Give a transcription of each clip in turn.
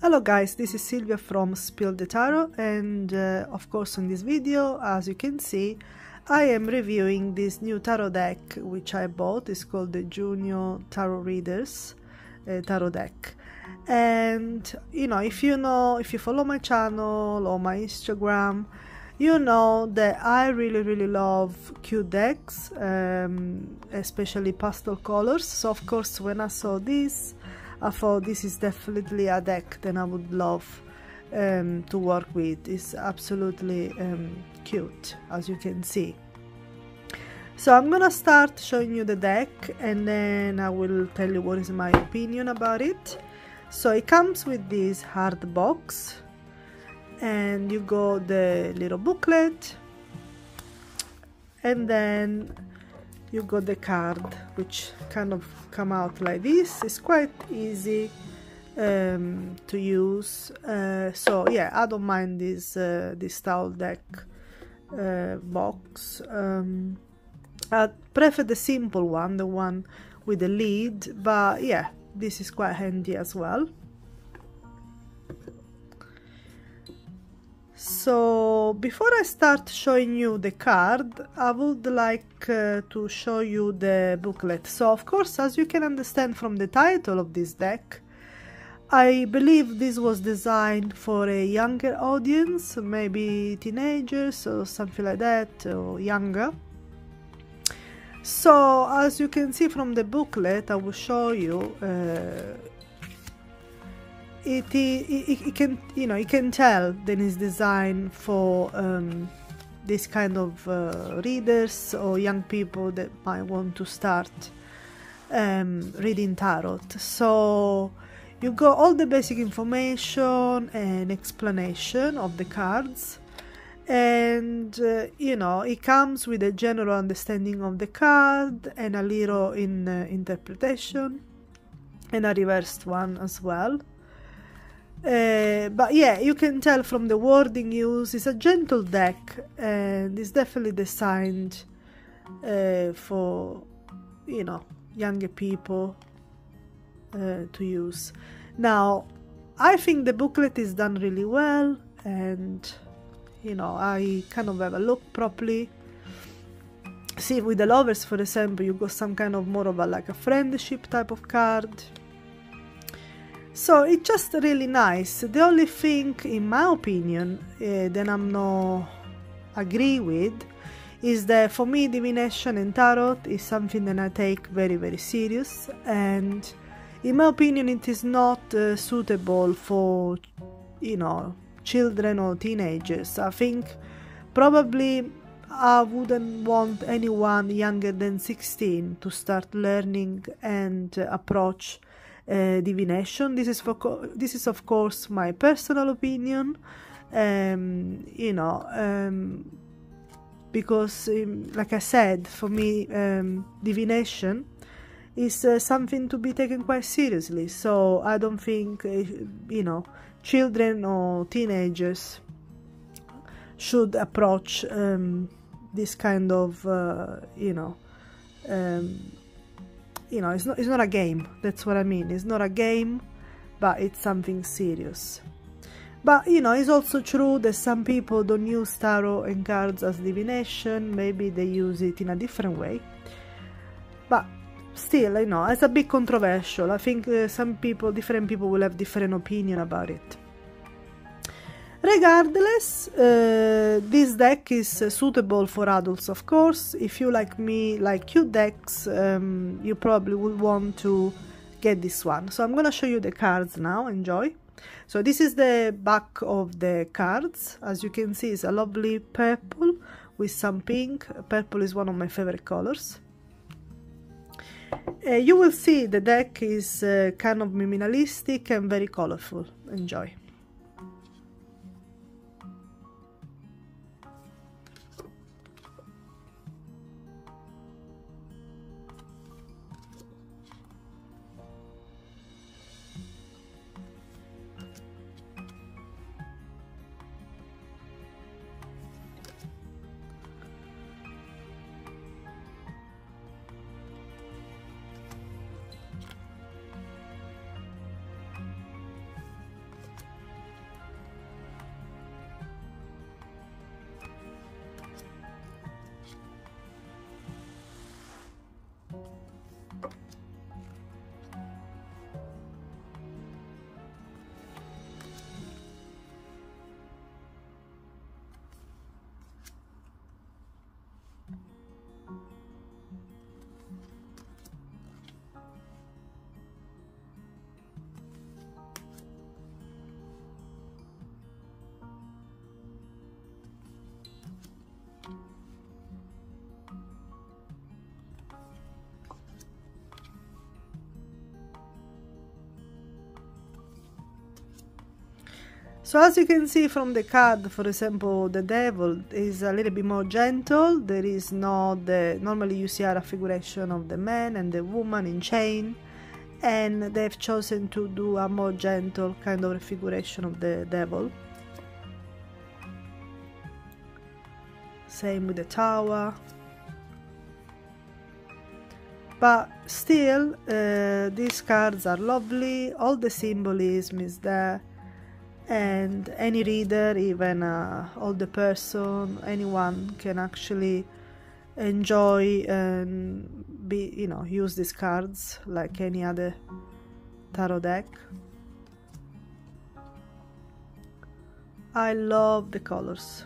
Hello guys, this is Silvia from Spill the Tarot and uh, of course in this video, as you can see, I am reviewing this new tarot deck which I bought. It's called the Junior Tarot Readers uh, Tarot Deck. And you know, if you know, if you follow my channel or my Instagram, you know that I really really love cute decks, um, especially pastel colors. So of course when I saw this, I thought this is definitely a deck that I would love um, to work with. It's absolutely um, cute as you can see. So I'm gonna start showing you the deck and then I will tell you what is my opinion about it. So it comes with this hard box and you got the little booklet and then you got the card which kind of come out like this. It's quite easy um, to use. Uh, so yeah I don't mind this uh, this style deck uh, box. Um, I prefer the simple one the one with the lid but yeah this is quite handy as well so before I start showing you the card I would like uh, to show you the booklet. So of course as you can understand from the title of this deck I believe this was designed for a younger audience maybe teenagers or something like that or younger. So as you can see from the booklet I will show you uh, it, it, it, can you know you can tell that it's designed for um, this kind of uh, readers or young people that might want to start um, reading tarot. So you got all the basic information and explanation of the cards. And uh, you know it comes with a general understanding of the card and a little in uh, interpretation and a reversed one as well uh, but yeah, you can tell from the wording used, it's a gentle deck and it's definitely designed uh, for, you know, younger people uh, to use. Now, I think the booklet is done really well and, you know, I kind of have a look properly. See, with the lovers, for example, you got some kind of more of a like a friendship type of card so it's just really nice. The only thing, in my opinion, uh, that I'm not agree with is that for me divination and tarot is something that I take very very serious and in my opinion it is not uh, suitable for you know children or teenagers. I think probably I wouldn't want anyone younger than 16 to start learning and uh, approach uh, divination. This is for this is of course my personal opinion. Um, you know, um, because um, like I said, for me, um, divination is uh, something to be taken quite seriously. So I don't think uh, you know children or teenagers should approach um, this kind of uh, you know um, you know, it's not, it's not a game. That's what I mean. It's not a game, but it's something serious. But, you know, it's also true that some people don't use tarot and cards as divination. Maybe they use it in a different way. But still, you know, it's a bit controversial. I think uh, some people, different people will have different opinion about it. Regardless, uh, this deck is uh, suitable for adults, of course. If you, like me, like cute decks, um, you probably would want to get this one. So I'm gonna show you the cards now, enjoy. So this is the back of the cards. As you can see, it's a lovely purple with some pink. Purple is one of my favorite colors. Uh, you will see the deck is uh, kind of minimalistic and very colorful. Enjoy. So as you can see from the card, for example, the devil is a little bit more gentle. There is no the normally you see a figuration of the man and the woman in chain, and they've chosen to do a more gentle kind of figuration of the devil. Same with the tower. But still, uh, these cards are lovely. All the symbolism is there and any reader even uh, older person anyone can actually enjoy and be you know use these cards like any other tarot deck. I love the colors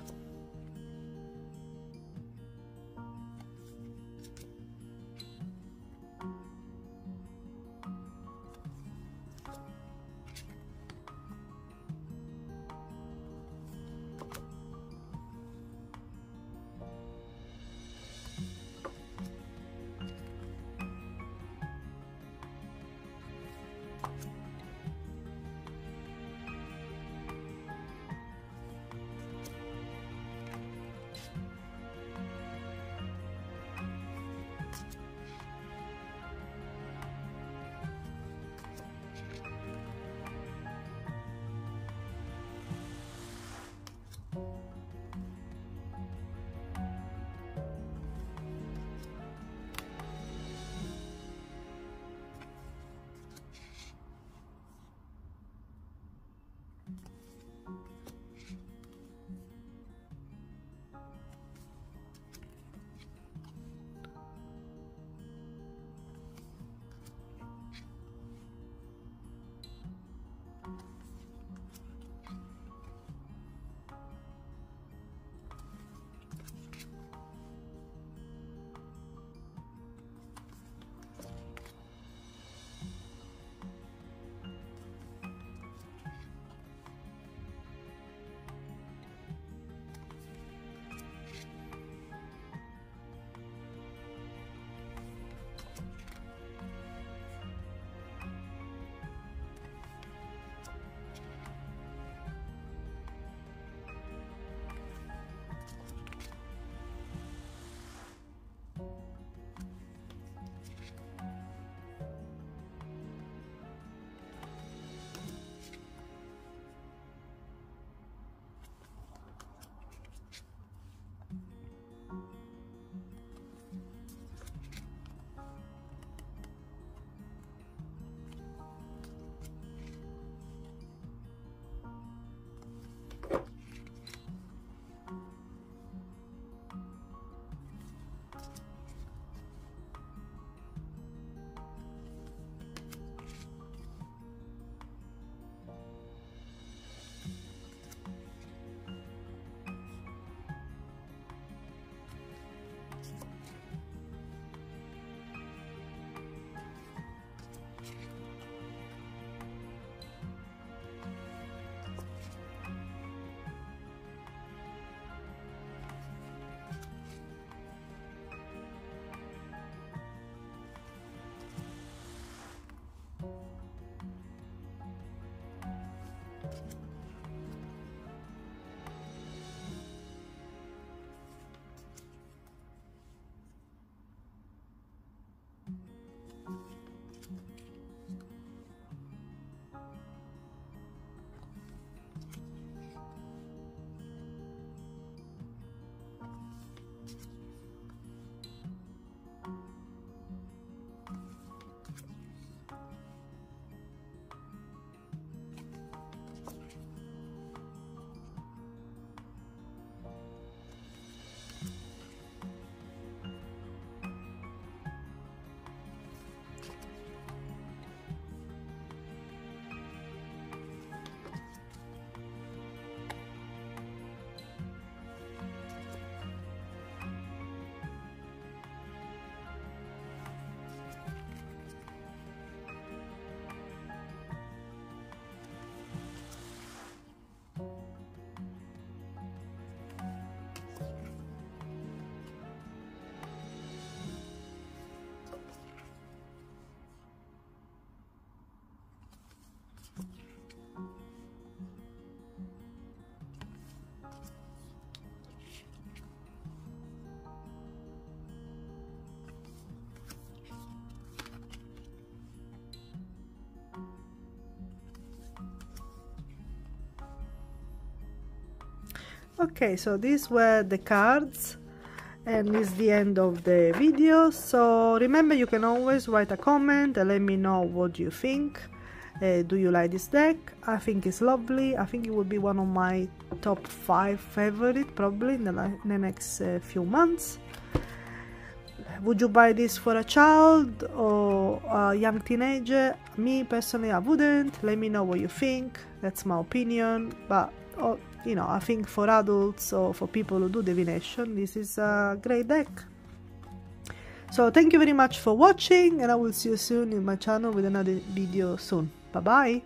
okay so these were the cards and is the end of the video. So remember you can always write a comment and let me know what you think. Uh, do you like this deck? I think it's lovely. I think it will be one of my top five favorite probably in the, in the next uh, few months. Would you buy this for a child or a young teenager? Me personally i wouldn't. Let me know what you think. That's my opinion. But oh, you know i think for adults or for people who do divination this is a great deck. So thank you very much for watching and i will see you soon in my channel with another video soon. Bye bye